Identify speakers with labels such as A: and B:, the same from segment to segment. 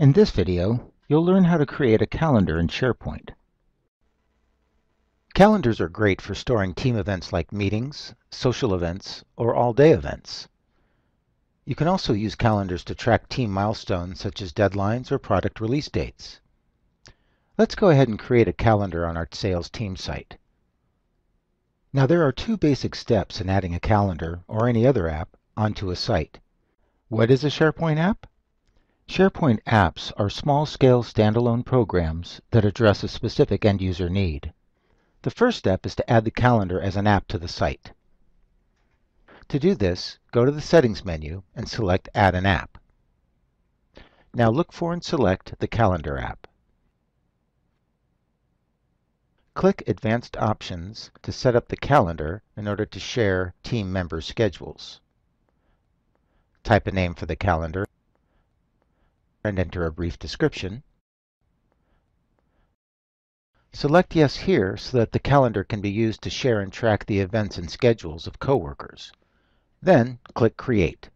A: In this video, you'll learn how to create a calendar in SharePoint. Calendars are great for storing team events like meetings, social events, or all-day events. You can also use calendars to track team milestones such as deadlines or product release dates. Let's go ahead and create a calendar on our sales team site. Now there are two basic steps in adding a calendar or any other app onto a site. What is a SharePoint app? SharePoint apps are small-scale standalone programs that address a specific end-user need. The first step is to add the calendar as an app to the site. To do this, go to the Settings menu and select Add an App. Now look for and select the Calendar app. Click Advanced Options to set up the calendar in order to share team members' schedules. Type a name for the calendar and enter a brief description. Select Yes here so that the calendar can be used to share and track the events and schedules of coworkers. Then click Create.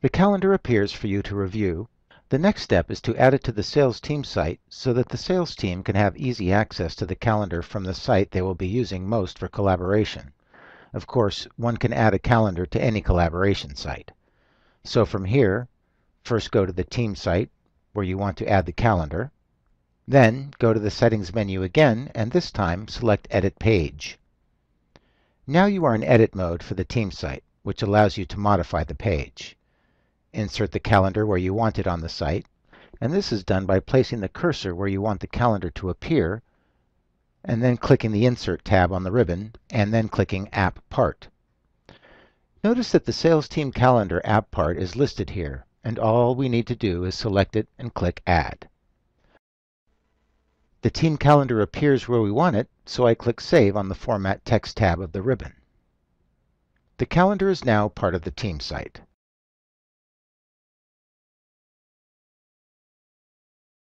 A: The calendar appears for you to review. The next step is to add it to the sales team site so that the sales team can have easy access to the calendar from the site they will be using most for collaboration. Of course, one can add a calendar to any collaboration site. So from here, First go to the Team site where you want to add the calendar. Then go to the Settings menu again and this time select Edit Page. Now you are in edit mode for the Team site, which allows you to modify the page. Insert the calendar where you want it on the site, and this is done by placing the cursor where you want the calendar to appear, and then clicking the Insert tab on the ribbon, and then clicking App Part. Notice that the Sales Team Calendar app part is listed here, and all we need to do is select it and click Add. The team calendar appears where we want it, so I click Save on the Format Text tab of the ribbon. The calendar is now part of the team site.